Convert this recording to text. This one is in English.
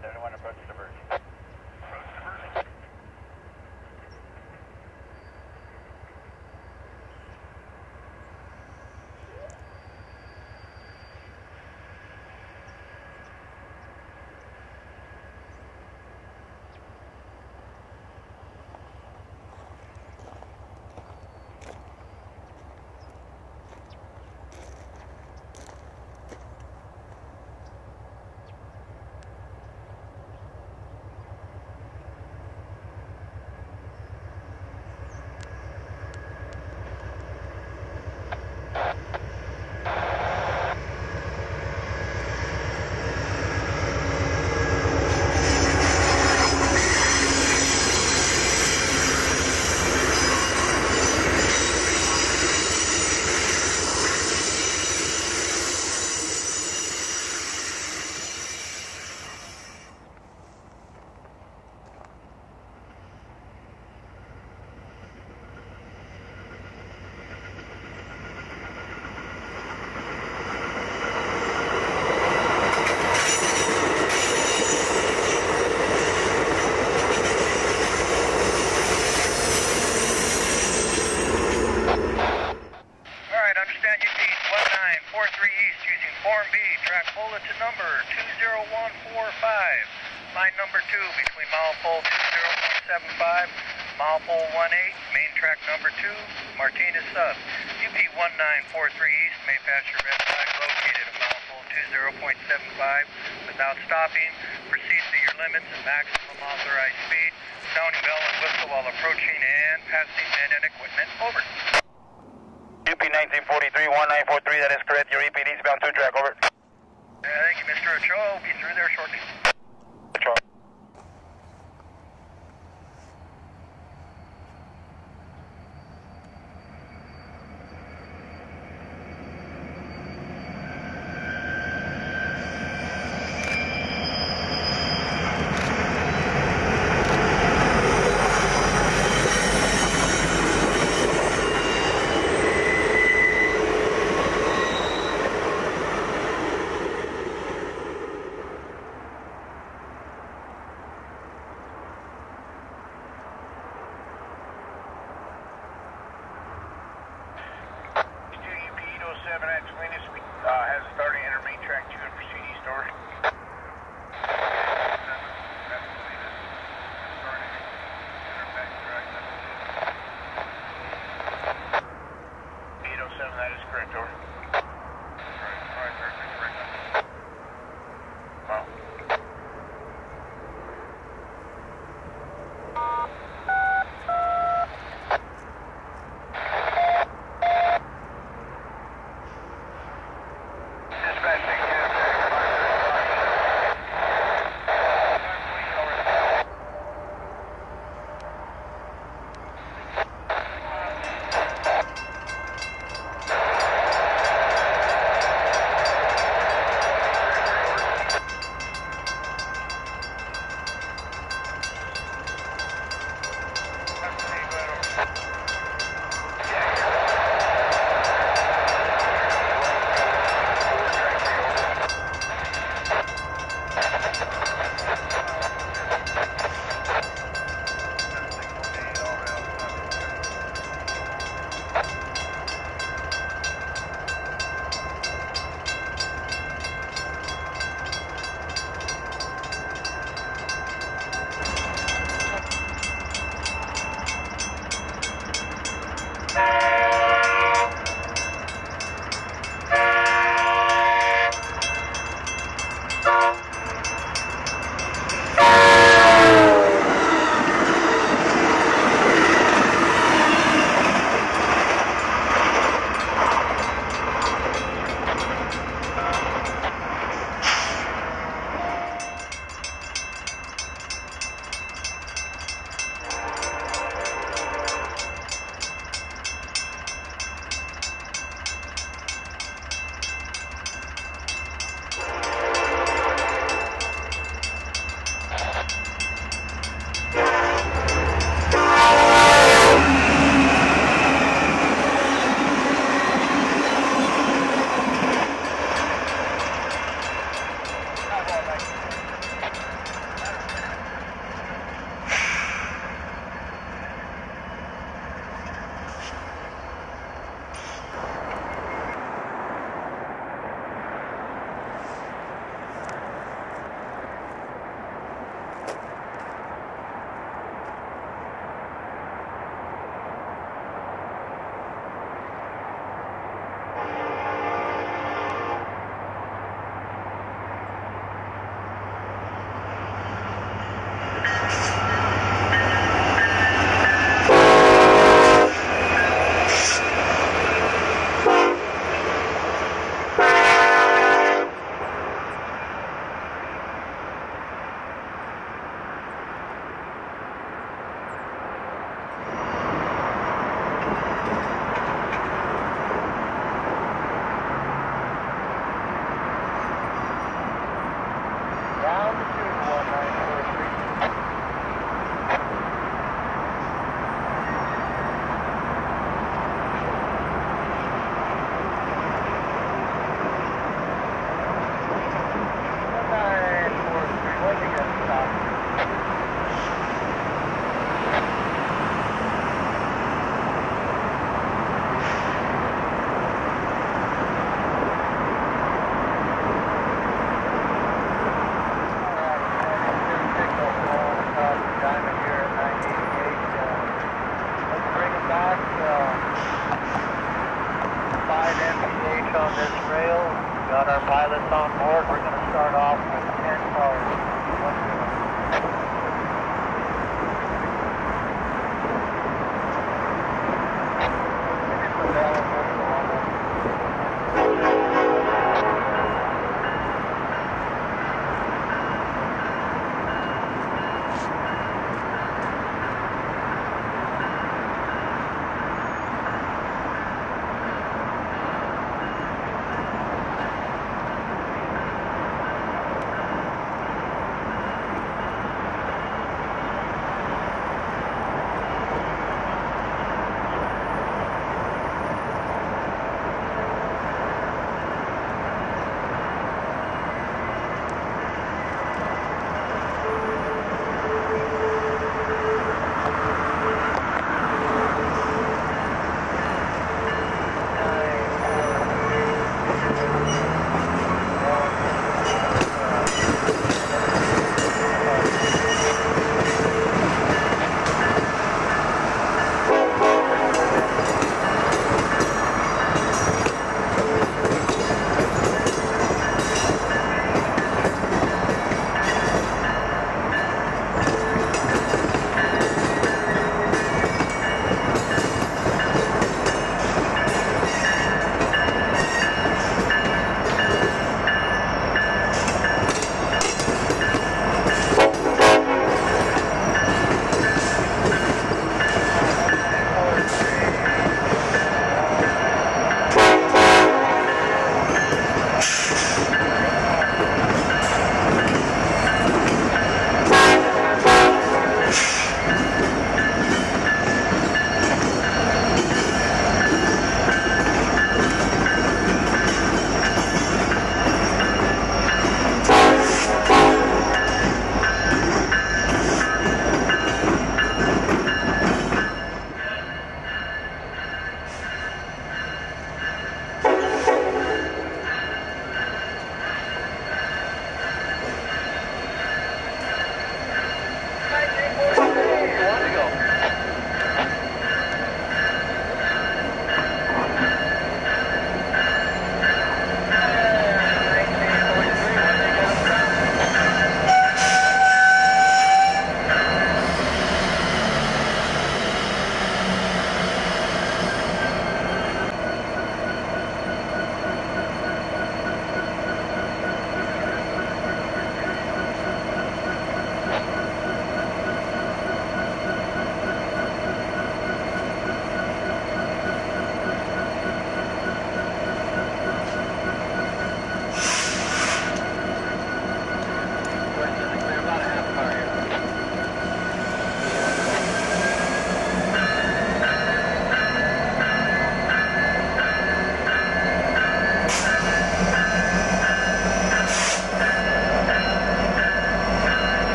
71 approach diversion. You need 1943 East using Form B, track bulletin number 20145. Line number 2 between mile pole 20175, mile pole 18, main track number 2, Martinez Sub. UP 1943 East may pass your red flag located at mile pole 20.75 without stopping. Proceed to your limits and maximum authorized speed. Sounding bell and whistle while approaching and passing men and equipment. Over. UP 1943, 1943, that is correct. Your EPD is bound 2 track, over. Uh, thank you, Mr. Ochoa. We'll be through there shortly.